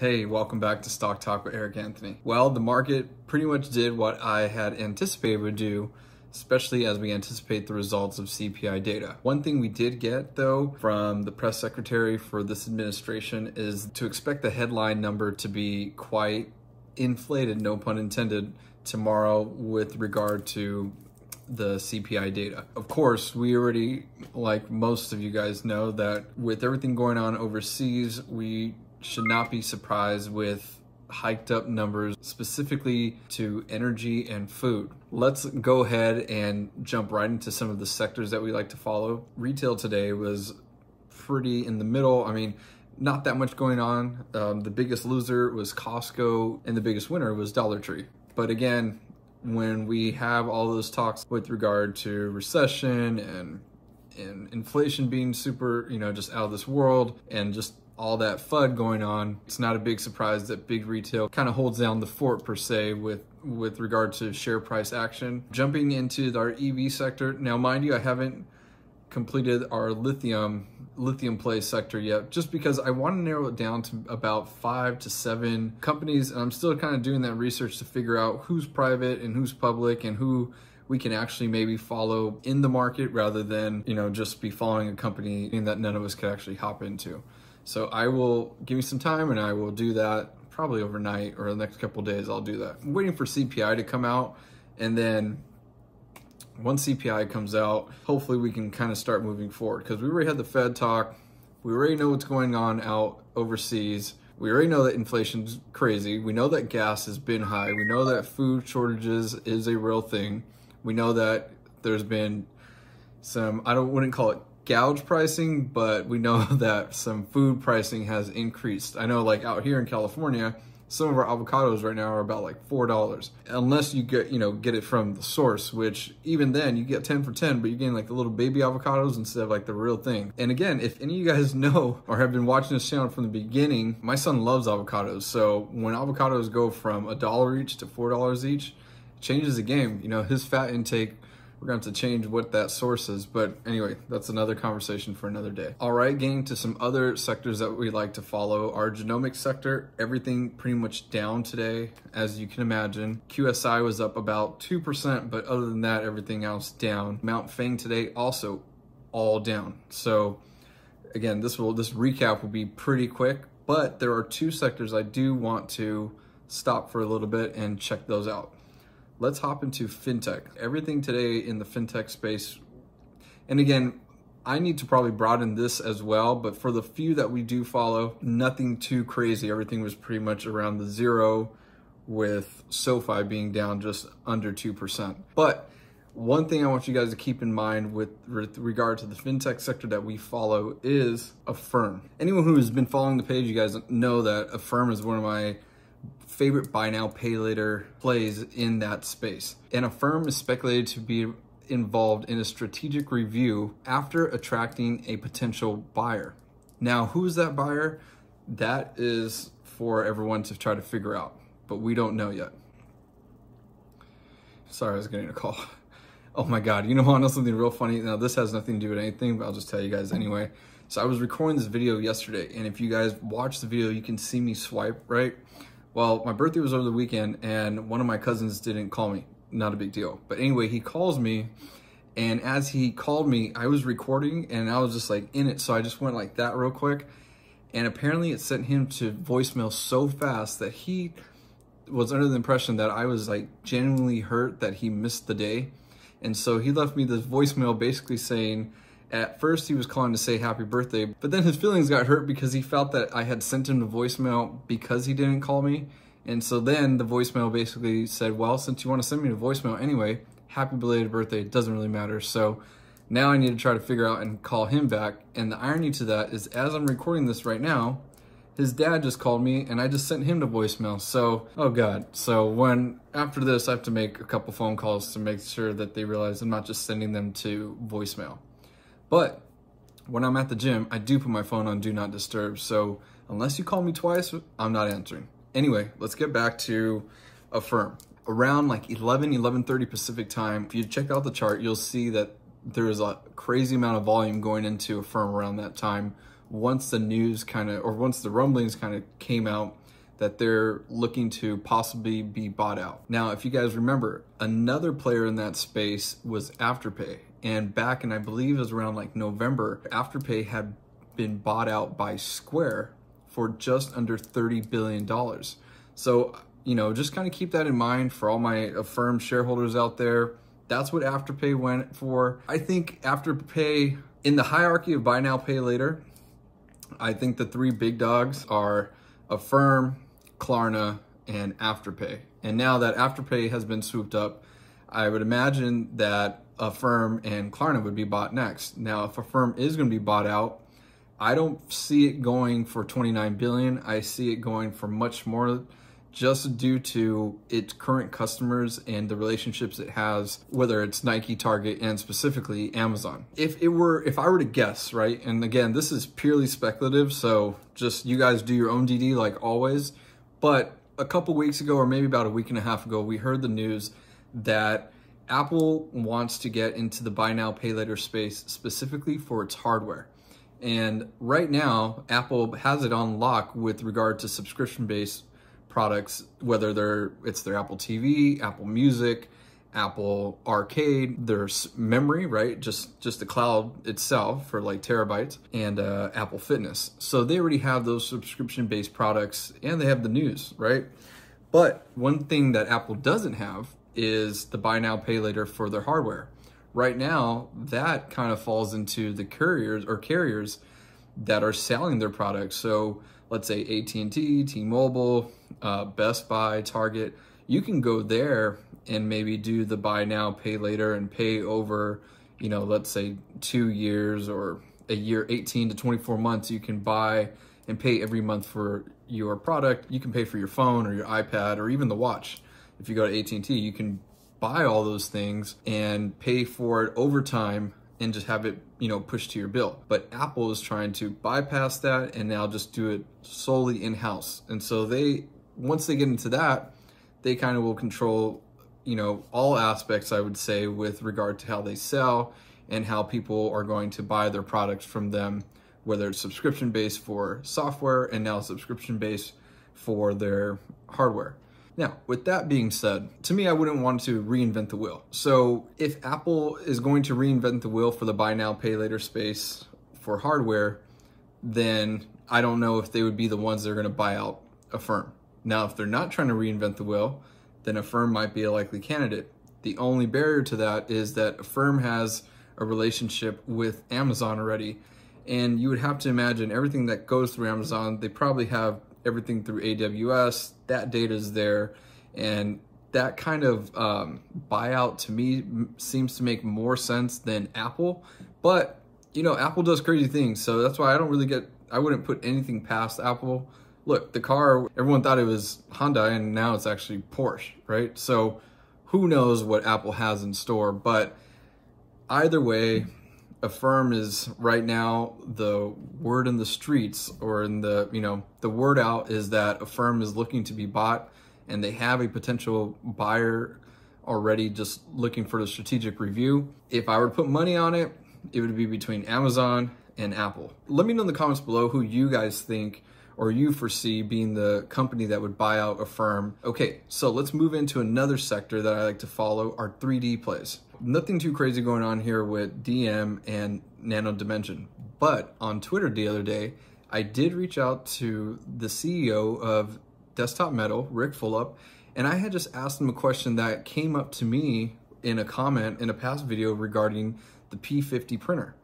Hey, welcome back to Stock Talk with Erik Anthony. Well, the market pretty much did what I had anticipated would do, especially as we anticipate the results of CPI data. One thing we did get, though, from the press secretary for this administration is to expect the headline number to be quite inflated, no pun intended, tomorrow with regard to the CPI data. Of course, we already, like most of you guys know, that with everything going on overseas, we should not be surprised with hiked up numbers specifically to energy and food. Let's go ahead and jump right into some of the sectors that we like to follow. Retail today was pretty in the middle. I mean, not that much going on. Um, the biggest loser was Costco, and the biggest winner was Dollar Tree. But again, when we have all those talks with regard to recession and and inflation being super, you know, just out of this world and just all that FUD going on, it's not a big surprise that big retail kind of holds down the fort per se with with regard to share price action. Jumping into our EV sector, now mind you, I haven't completed our lithium lithium play sector yet just because I want to narrow it down to about five to seven companies and I'm still kind of doing that research to figure out who's private and who's public and who we can actually maybe follow in the market rather than you know just be following a company that none of us could actually hop into. So I will give me some time and I will do that probably overnight or the next couple days. I'll do that. I'm waiting for CPI to come out and then once CPI comes out, hopefully we can kind of start moving forward because we already had the Fed talk. We already know what's going on out overseas. We already know that inflation's crazy. We know that gas has been high. We know that food shortages is a real thing. We know that there's been some, I don't wouldn't call it gouge pricing, but we know that some food pricing has increased. I know like out here in California, some of our avocados right now are about like four dollars. Unless you get you know get it from the source which even then you get 10 for 10 but you're getting like the little baby avocados instead of like the real thing. And again if any of you guys know or have been watching this channel from the beginning my son loves avocados. So when avocados go from a dollar each to four dollars each changes the game. You know his fat intake we're to have to change what that source is. But anyway, that's another conversation for another day. All right, getting to some other sectors that we like to follow. Our genomic sector, everything pretty much down today, as you can imagine. QSI was up about 2%, but other than that, everything else down. Mount Fang today also all down. So again, this will this recap will be pretty quick, but there are two sectors I do want to stop for a little bit and check those out let's hop into fintech. Everything today in the fintech space, and again, I need to probably broaden this as well, but for the few that we do follow, nothing too crazy. Everything was pretty much around the zero with SoFi being down just under 2%. But one thing I want you guys to keep in mind with, with regard to the fintech sector that we follow is Affirm. Anyone who has been following the page, you guys know that Affirm is one of my favorite buy now, pay later plays in that space. And Affirm is speculated to be involved in a strategic review after attracting a potential buyer. Now, who's that buyer? That is for everyone to try to figure out, but we don't know yet. Sorry, I was getting a call. Oh my God, you know, I know something real funny. Now, this has nothing to do with anything, but I'll just tell you guys anyway. So I was recording this video yesterday, and if you guys watch the video, you can see me swipe, right? Well, my birthday was over the weekend and one of my cousins didn't call me. Not a big deal. But anyway, he calls me and as he called me, I was recording and I was just like in it. So I just went like that real quick. And apparently it sent him to voicemail so fast that he was under the impression that I was like genuinely hurt that he missed the day. And so he left me this voicemail basically saying, at first, he was calling to say happy birthday, but then his feelings got hurt because he felt that I had sent him the voicemail because he didn't call me. And so then the voicemail basically said, well, since you want to send me a voicemail anyway, happy belated birthday, it doesn't really matter. So now I need to try to figure out and call him back. And the irony to that is as I'm recording this right now, his dad just called me and I just sent him to voicemail. So, oh God. So when, after this, I have to make a couple phone calls to make sure that they realize I'm not just sending them to voicemail. But when I'm at the gym, I do put my phone on do not disturb. So unless you call me twice, I'm not answering. Anyway, let's get back to Affirm. Around like 11, 11.30 Pacific time, if you check out the chart, you'll see that there's a crazy amount of volume going into Affirm around that time. Once the news kind of, or once the rumblings kind of came out that they're looking to possibly be bought out. Now, if you guys remember, another player in that space was Afterpay. And back in, I believe it was around like November, Afterpay had been bought out by Square for just under $30 billion. So, you know, just kind of keep that in mind for all my Affirm shareholders out there. That's what Afterpay went for. I think Afterpay, in the hierarchy of buy now, pay later, I think the three big dogs are Affirm, Klarna, and Afterpay. And now that Afterpay has been swooped up, I would imagine that Affirm and Klarna would be bought next. Now, if Affirm is going to be bought out, I don't see it going for 29 billion. I see it going for much more just due to its current customers and the relationships it has, whether it's Nike, Target, and specifically Amazon. If it were, if I were to guess, right, and again, this is purely speculative, so just you guys do your own DD like always, but a couple weeks ago, or maybe about a week and a half ago, we heard the news that Apple wants to get into the buy now, pay later space specifically for its hardware. And right now, Apple has it on lock with regard to subscription based products, whether they're it's their Apple TV, Apple Music, Apple Arcade, there's memory, right? Just just the cloud itself for like terabytes, and uh, Apple Fitness. So they already have those subscription-based products, and they have the news, right? But one thing that Apple doesn't have is the buy now, pay later for their hardware right now that kind of falls into the couriers or carriers that are selling their products. So let's say AT&T, T-Mobile, uh, Best Buy, Target, you can go there and maybe do the buy now, pay later and pay over, you know, let's say two years or a year, 18 to 24 months, you can buy and pay every month for your product. You can pay for your phone or your iPad or even the watch. If you go to AT&T, you can buy all those things and pay for it over time and just have it, you know, pushed to your bill. But Apple is trying to bypass that and now just do it solely in-house. And so they, once they get into that, they kind of will control, you know, all aspects, I would say, with regard to how they sell and how people are going to buy their products from them, whether it's subscription based for software and now subscription based for their hardware. Now, with that being said, to me, I wouldn't want to reinvent the wheel. So if Apple is going to reinvent the wheel for the buy now, pay later space for hardware, then I don't know if they would be the ones that are going to buy out Affirm. Now, if they're not trying to reinvent the wheel, then Affirm might be a likely candidate. The only barrier to that is that Affirm has a relationship with Amazon already. And you would have to imagine everything that goes through Amazon, they probably have everything through AWS. That data is there, and that kind of um, buyout to me seems to make more sense than Apple. But you know, Apple does crazy things, so that's why I don't really get. I wouldn't put anything past Apple. Look, the car. Everyone thought it was Hyundai, and now it's actually Porsche, right? So who knows what Apple has in store? But either way Affirm is right now the word in the streets or in the, you know, the word out is that Affirm is looking to be bought and they have a potential buyer already just looking for the strategic review. If I were to put money on it, it would be between Amazon and Apple. Let me know in the comments below who you guys think or you foresee being the company that would buy out Affirm. Okay, so let's move into another sector that I like to follow, our 3D plays nothing too crazy going on here with DM and Nano Dimension. But on Twitter the other day, I did reach out to the CEO of Desktop Metal, Rick Fulop, and I had just asked him a question that came up to me in a comment in a past video regarding the P50 printer.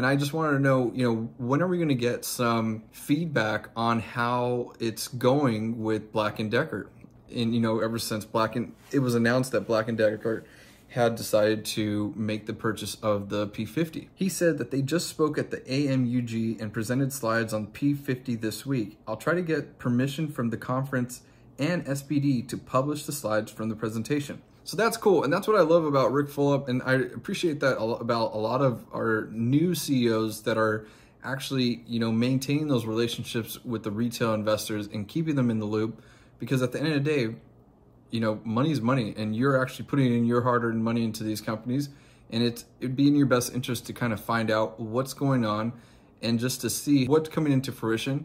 And I just wanted to know, you know, when are we going to get some feedback on how it's going with Black & Decker? And, you know, ever since Black and it was announced that Black & Decker had decided to make the purchase of the P50. He said that they just spoke at the AMUG and presented slides on P50 this week. I'll try to get permission from the conference and SBD to publish the slides from the presentation. So that's cool, and that's what I love about Rick Fulop, and I appreciate that about a lot of our new CEOs that are actually, you know, maintaining those relationships with the retail investors and keeping them in the loop, because at the end of the day, you know, money's money, and you're actually putting in your hard-earned money into these companies, and it it'd be in your best interest to kind of find out what's going on, and just to see what's coming into fruition.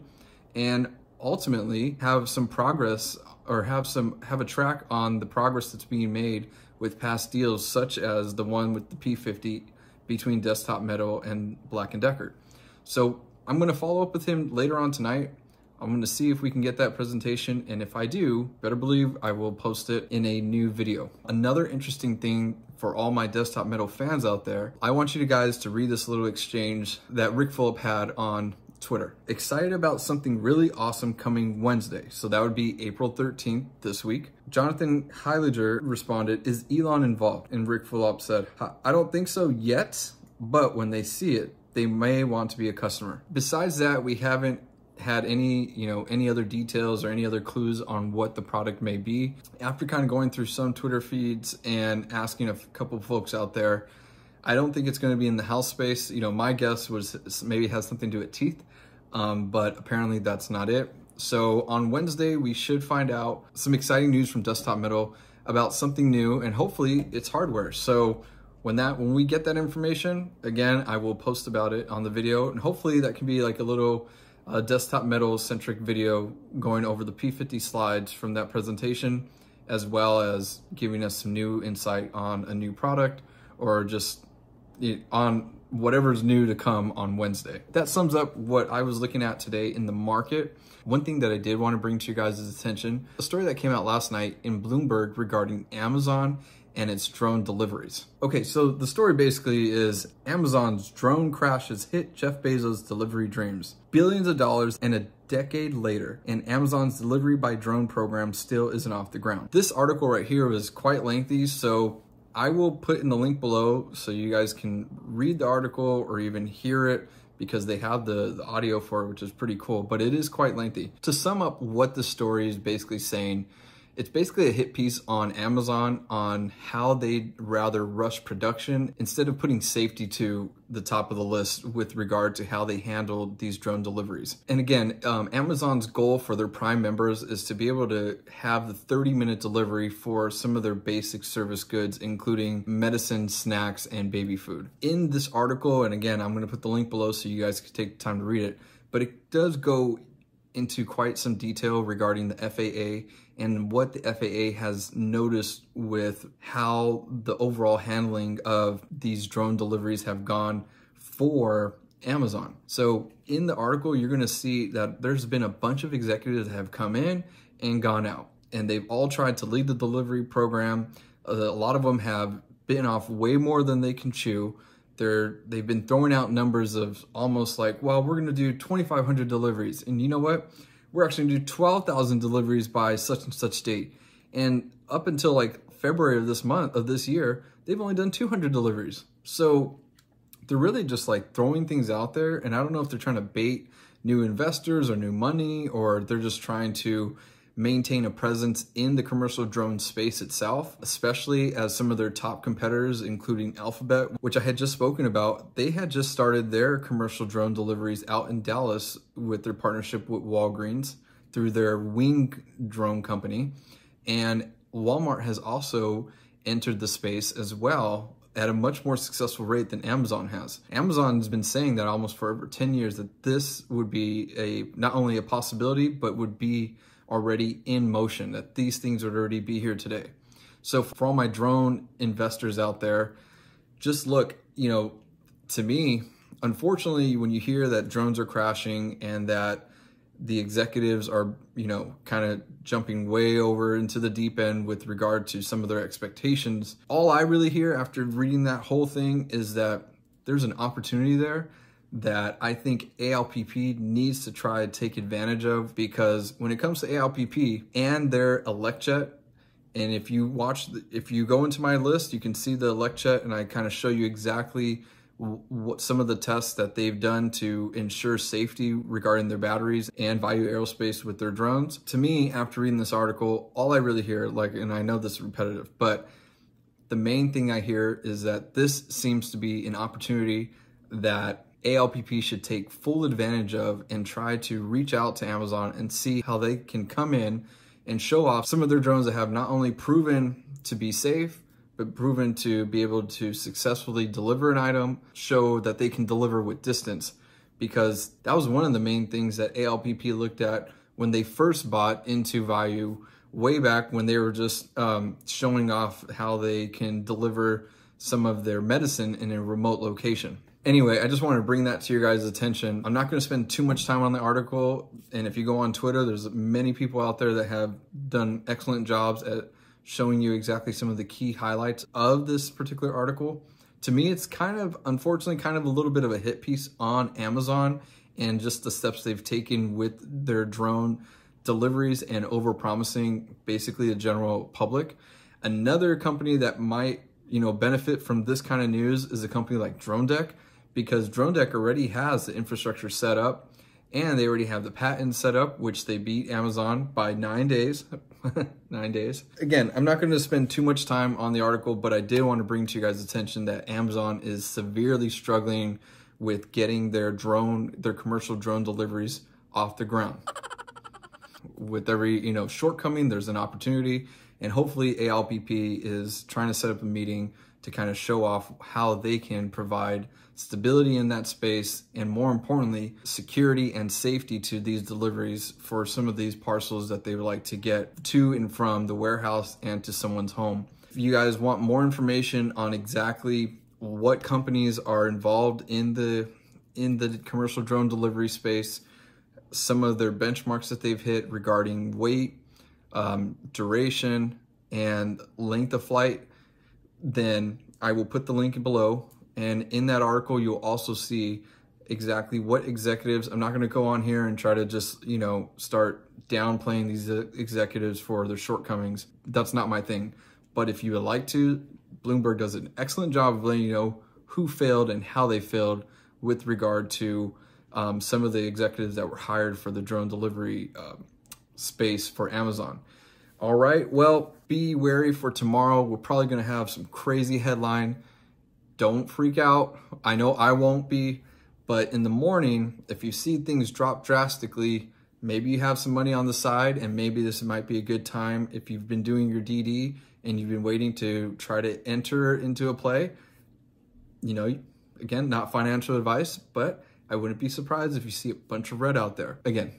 And ultimately have some progress or have some have a track on the progress that's being made with past deals such as the one with the P50 between Desktop Metal and Black & Decker. So I'm going to follow up with him later on tonight. I'm going to see if we can get that presentation and if I do, better believe I will post it in a new video. Another interesting thing for all my Desktop Metal fans out there, I want you guys to read this little exchange that Rick Fulop had on Twitter. Excited about something really awesome coming Wednesday. So that would be April 13th this week. Jonathan Heiliger responded, Is Elon involved? And Rick Fulop said, I don't think so yet, but when they see it, they may want to be a customer. Besides that, we haven't had any, you know, any other details or any other clues on what the product may be. After kind of going through some Twitter feeds and asking a couple folks out there, I don't think it's going to be in the house space. You know, my guess was maybe has something to do with teeth, um, but apparently that's not it. So on Wednesday, we should find out some exciting news from Desktop Metal about something new, and hopefully it's hardware. So when that when we get that information, again, I will post about it on the video, and hopefully that can be like a little uh, Desktop Metal centric video going over the P50 slides from that presentation, as well as giving us some new insight on a new product or just on whatever's new to come on Wednesday. That sums up what I was looking at today in the market. One thing that I did want to bring to you guys' attention, a story that came out last night in Bloomberg regarding Amazon and its drone deliveries. Okay, so the story basically is Amazon's drone crashes hit Jeff Bezos' delivery dreams. Billions of dollars and a decade later, and Amazon's delivery by drone program still isn't off the ground. This article right here was quite lengthy, so I will put in the link below so you guys can read the article or even hear it because they have the, the audio for it, which is pretty cool, but it is quite lengthy. To sum up what the story is basically saying, it's basically a hit piece on Amazon on how they'd rather rush production instead of putting safety to the top of the list with regard to how they handle these drone deliveries. And again, um, Amazon's goal for their Prime members is to be able to have the 30 minute delivery for some of their basic service goods, including medicine, snacks, and baby food. In this article, and again, I'm gonna put the link below so you guys can take the time to read it, but it does go into quite some detail regarding the FAA and what the FAA has noticed with how the overall handling of these drone deliveries have gone for Amazon. So in the article, you're going to see that there's been a bunch of executives that have come in and gone out, and they've all tried to lead the delivery program. Uh, a lot of them have bitten off way more than they can chew. They're they've been throwing out numbers of almost like, well, we're going to do 2,500 deliveries, and you know what? we're actually gonna do 12,000 deliveries by such and such date. And up until like February of this month, of this year, they've only done 200 deliveries. So they're really just like throwing things out there. And I don't know if they're trying to bait new investors or new money, or they're just trying to maintain a presence in the commercial drone space itself, especially as some of their top competitors, including Alphabet, which I had just spoken about, they had just started their commercial drone deliveries out in Dallas with their partnership with Walgreens through their Wing drone company. And Walmart has also entered the space as well at a much more successful rate than Amazon has. Amazon's been saying that almost for over 10 years that this would be a not only a possibility, but would be already in motion, that these things would already be here today. So for all my drone investors out there, just look, you know, to me, unfortunately, when you hear that drones are crashing and that the executives are, you know, kind of jumping way over into the deep end with regard to some of their expectations, all I really hear after reading that whole thing is that there's an opportunity there that I think ALPP needs to try to take advantage of because when it comes to ALPP and their ElecJet, and if you watch, the, if you go into my list, you can see the ElecJet and I kind of show you exactly what some of the tests that they've done to ensure safety regarding their batteries and Vayu Aerospace with their drones. To me, after reading this article, all I really hear, like, and I know this is repetitive, but the main thing I hear is that this seems to be an opportunity that ALPP should take full advantage of and try to reach out to Amazon and see how they can come in and show off some of their drones that have not only proven to be safe, but proven to be able to successfully deliver an item, show that they can deliver with distance. Because that was one of the main things that ALPP looked at when they first bought into Vayu way back when they were just um, showing off how they can deliver some of their medicine in a remote location. Anyway, I just wanted to bring that to your guys' attention. I'm not going to spend too much time on the article. And if you go on Twitter, there's many people out there that have done excellent jobs at showing you exactly some of the key highlights of this particular article. To me, it's kind of, unfortunately, kind of a little bit of a hit piece on Amazon and just the steps they've taken with their drone deliveries and over promising basically the general public. Another company that might, you know, benefit from this kind of news is a company like DroneDek because DroneDek already has the infrastructure set up and they already have the patent set up, which they beat Amazon by nine days. nine days. Again, I'm not going to spend too much time on the article, but I did want to bring to you guys' attention that Amazon is severely struggling with getting their drone, their commercial drone deliveries off the ground. With every, you know, shortcoming, there's an opportunity, and hopefully ALPP is trying to set up a meeting to kind of show off how they can provide stability in that space and more importantly security and safety to these deliveries for some of these parcels that they would like to get to and from the warehouse and to someone's home. If you guys want more information on exactly what companies are involved in the in the commercial drone delivery space some of their benchmarks that they've hit regarding weight um, duration and length of flight then I will put the link below. And in that article, you'll also see exactly what executives, I'm not going to go on here and try to just, you know, start downplaying these executives for their shortcomings. That's not my thing. But if you would like to, Bloomberg does an excellent job of letting you know who failed and how they failed with regard to um, some of the executives that were hired for the drone delivery uh, space for Amazon. All right, well, be wary for tomorrow. We're probably going to have some crazy headline. Don't freak out. I know I won't be, but in the morning, if you see things drop drastically, maybe you have some money on the side and maybe this might be a good time if you've been doing your DD and you've been waiting to try to enter into a play. You know, again, not financial advice, but I wouldn't be surprised if you see a bunch of red out there. Again,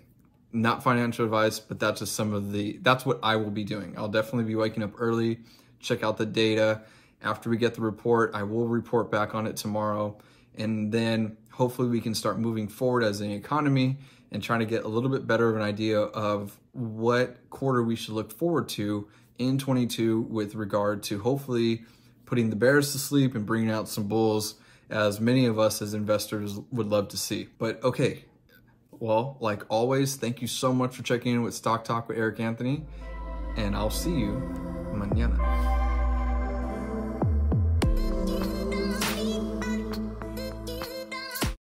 not financial advice, but that's just some of the, that's what I will be doing. I'll definitely be waking up early, check out the data. After we get the report, I will report back on it tomorrow. And then hopefully we can start moving forward as an economy and trying to get a little bit better of an idea of what quarter we should look forward to in 22 with regard to hopefully putting the bears to sleep and bringing out some bulls as many of us as investors would love to see. But okay, well, like always, thank you so much for checking in with Stock Talk with Erik Anthony, and I'll see you mañana.